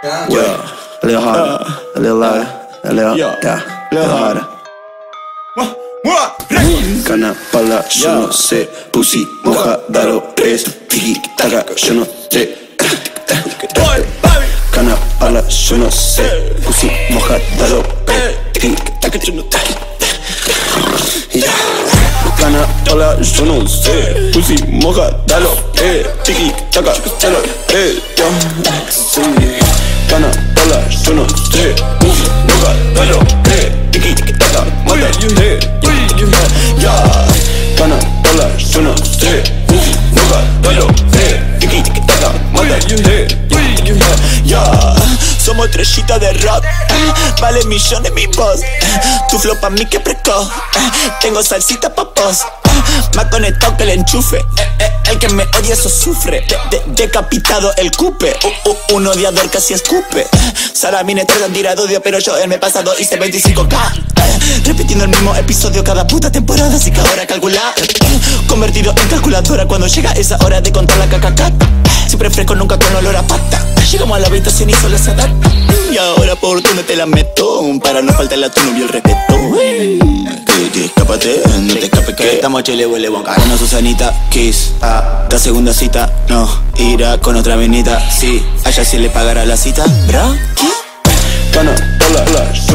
Yeah, a little harder, a little louder, a little, yeah, a little harder. Cana pala, yo no sé. Pussy, moja, dalo, es. Tiki, taka, yo no sé. Cana pala, yo no sé. Pussy, moja, dalo, Tiki, taka, yo no sé. Cana pala, yo no sé. Pussy, moja, dalo, eh. Tiki, taka, dalo, eh. Ya. Somos estrellita de rock, vale millones mi voz. Tu flow pa' mí que precoz, tengo salsita pa' pos. Más conectado que el enchufe, el que me odia eso sufre. De- de- decapitado el cupe, un odiador casi escupe. Salamines tratan tirado odio, pero yo en el pasado hice 25k. Repitiendo el mismo episodio cada puta temporada, así que ahora calcular. Convertido en calculadora cuando llega esa hora de contar la cacaca. A la habitación y solo se. Y ahora por dónde te la meto, para no faltarle a tu novio el respeto. Que te escapate, no te escapes que estamos chile, huele bonca. Una Susanita, kiss, ah, la segunda cita, no, irá con otra venita, sí, allá sí le pagará la cita, bro. ¿Qué? Cana pala, yo no sé.